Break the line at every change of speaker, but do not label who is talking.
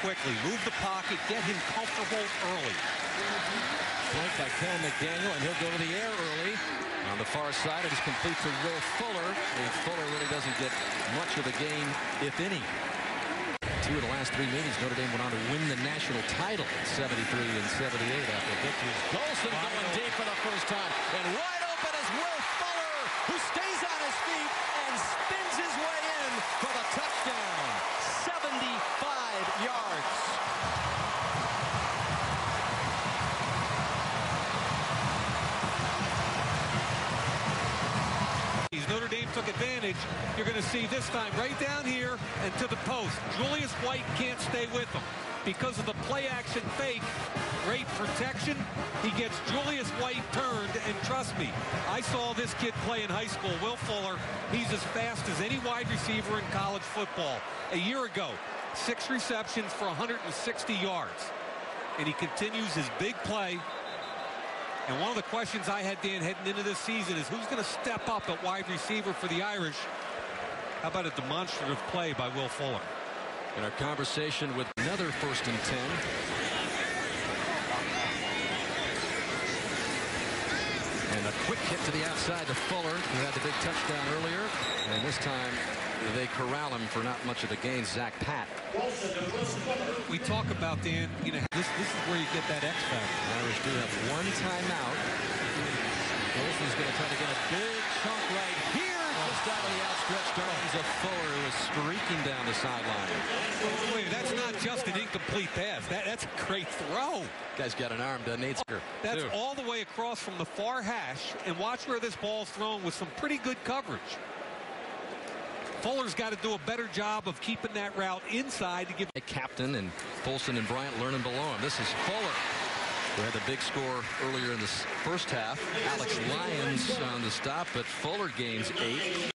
quickly. Move the pocket. Get him comfortable early.
Flanked by Cam McDaniel, and he'll go to the air early. On the far side, it is complete to Will Fuller. And Fuller really doesn't get much of the game, if any. Two of the last three meetings, Notre Dame went on to win the national title in 73 and 78 after victories. Golson going deep for the first time. And wide open is Will Fuller, who stays on his feet and spins his way in for the touchdown. 75 yards.
Notre Dame took advantage. You're going to see this time right down here and to the post. Julius White can't stay with him because of the play action fake. Great protection. He gets Julius White turned, and trust me, I saw this kid play in high school. Will Fuller, he's as fast as any wide receiver in college football. A year ago, six receptions for 160 yards. And he continues his big play and one of the questions I had, Dan, heading into this season is who's going to step up at wide receiver for the Irish? How about a demonstrative play by Will Fuller?
In our conversation with another first and 10. And a quick hit to the outside to Fuller, who had the big touchdown earlier. And this time they corral him for not much of a gain. Zach Pat.
We talk about, Dan, you know, this, this is where you get that X factor.
The Irish do have one timeout. Golson's going to try to get a big chunk right here, just out of the outstretched arms of Fuller, who is streaking down the sideline.
Wait, that's not just an incomplete pass. That, that's a great throw.
Guy's got an arm, doesn't he?
That's all the way across from the far hash. And watch where this ball's thrown with some pretty good coverage. Fuller's got to do a better job of keeping that route inside to give
a captain and Golson and Bryant learning below him. This is Fuller who had the big score earlier in the first half. Alex Lyons on the stop, but Fuller gains eight.